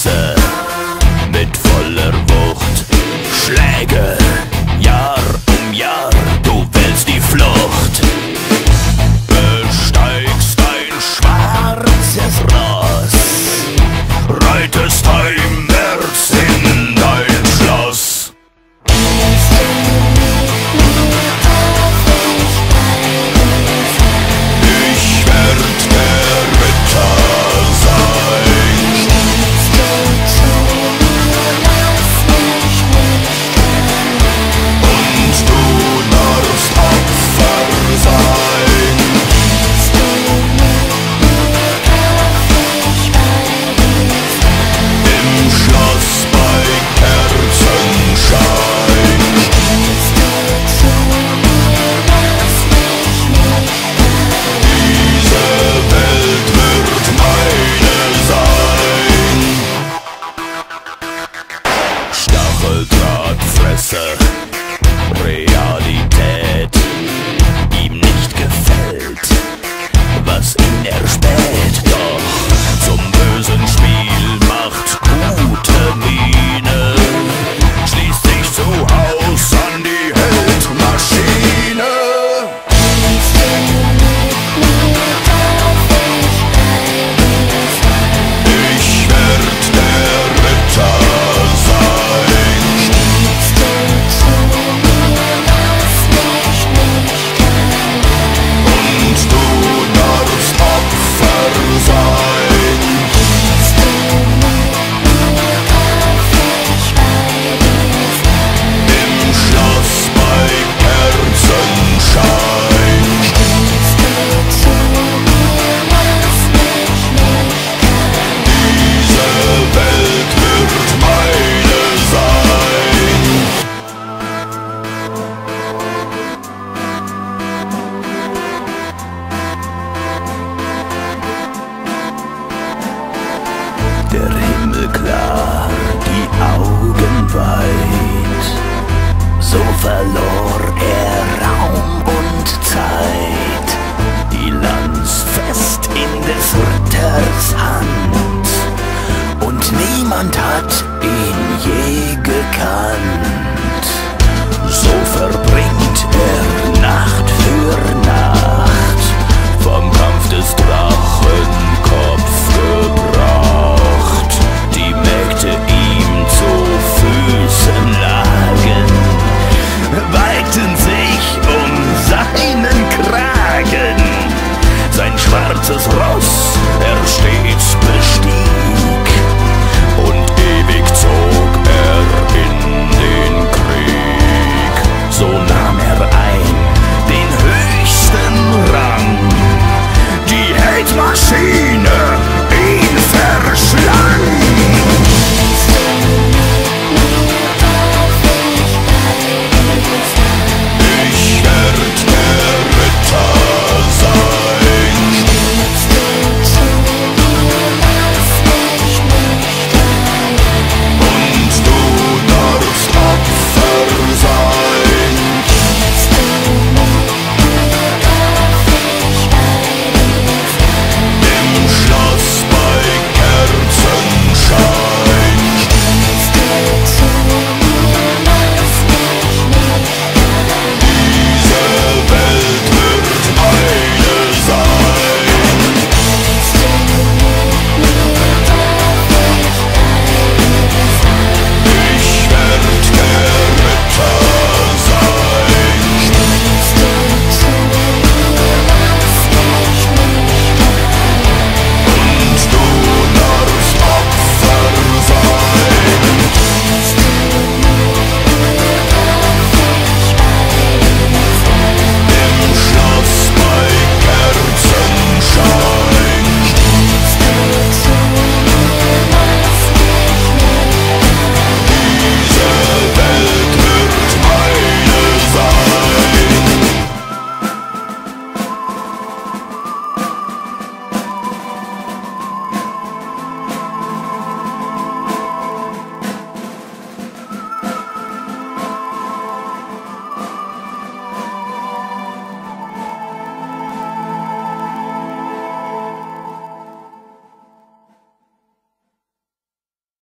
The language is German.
Sir. Yeah. So verlor er Raum und Zeit, die Lanz fest in des Ritters Hand, und niemand hat ihn je gekannt. So verbringt is gross.